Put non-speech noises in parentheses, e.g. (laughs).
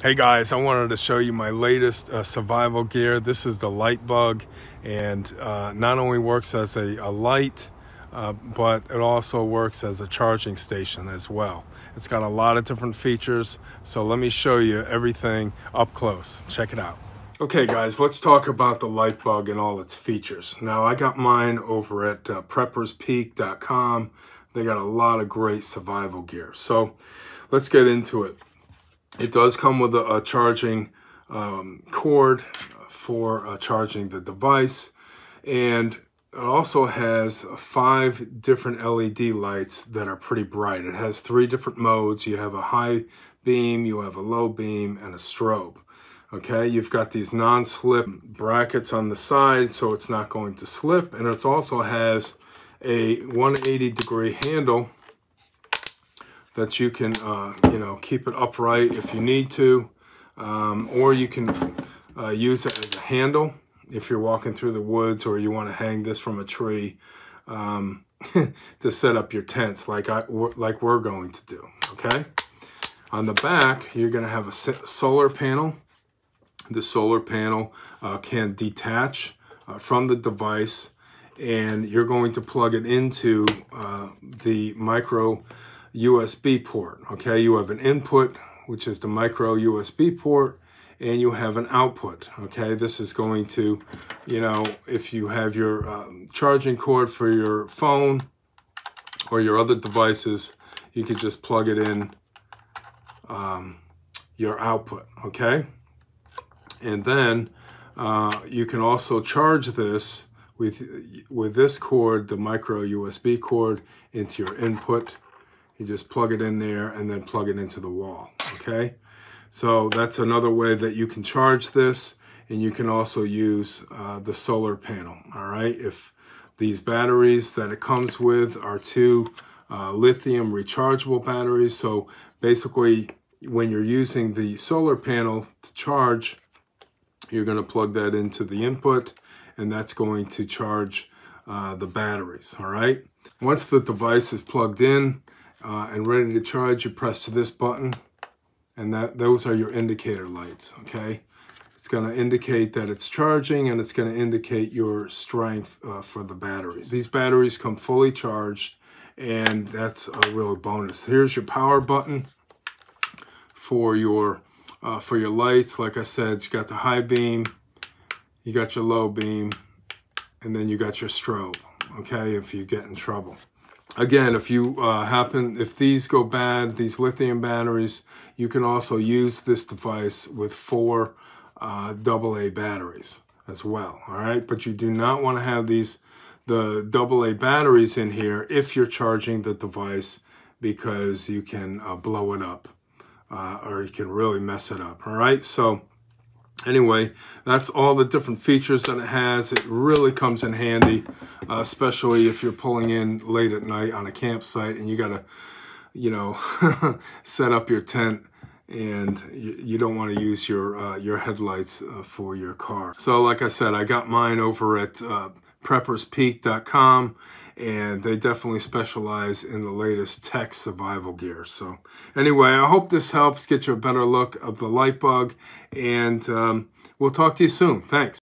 Hey guys, I wanted to show you my latest uh, survival gear. This is the Lyte Bug and uh, not only works as a, a light, uh, but it also works as a charging station as well. It's got a lot of different features, so let me show you everything up close. Check it out. Okay guys, let's talk about the Lyte Bug and all its features. Now I got mine over at uh, prepperspeak.com. They got a lot of great survival gear. So let's get into it. It does come with a, a charging um, cord for uh, charging the device. And it also has five different LED lights that are pretty bright. It has three different modes. You have a high beam, you have a low beam, and a strobe. Okay, you've got these non-slip brackets on the side, so it's not going to slip. And it also has a 180 degree handle that you can, uh, you know, keep it upright if you need to, um, or you can uh, use it as a handle if you're walking through the woods or you want to hang this from a tree um, (laughs) to set up your tents like, I, like we're going to do, okay? On the back, you're going to have a solar panel. The solar panel uh, can detach uh, from the device and you're going to plug it into uh, the micro USB port. Okay, you have an input, which is the micro USB port, and you have an output. Okay, this is going to, you know, if you have your um, charging cord for your phone or your other devices, you could just plug it in um, your output. Okay, and then uh, you can also charge this with with this cord, the micro USB cord, into your input you just plug it in there and then plug it into the wall, okay? So that's another way that you can charge this and you can also use uh, the solar panel, all right? If these batteries that it comes with are two uh, lithium rechargeable batteries, so basically when you're using the solar panel to charge, you're gonna plug that into the input and that's going to charge uh, the batteries, all right? Once the device is plugged in, uh, and ready to charge, you press this button and that those are your indicator lights, okay? It's gonna indicate that it's charging and it's gonna indicate your strength uh, for the batteries. These batteries come fully charged and that's a real bonus. Here's your power button for your uh, for your lights. Like I said, you got the high beam, you got your low beam, and then you got your strobe, okay, if you get in trouble again, if you uh, happen, if these go bad, these lithium batteries, you can also use this device with four uh, AA batteries as well, all right? But you do not want to have these, the AA batteries in here if you're charging the device because you can uh, blow it up uh, or you can really mess it up, all right? So Anyway, that's all the different features that it has. It really comes in handy, uh, especially if you're pulling in late at night on a campsite and you got to, you know, (laughs) set up your tent and you, you don't want to use your uh, your headlights uh, for your car. So like I said, I got mine over at uh, prepperspeak.com and they definitely specialize in the latest tech survival gear. So anyway, I hope this helps get you a better look of the Lyte Bug and um, we'll talk to you soon. Thanks.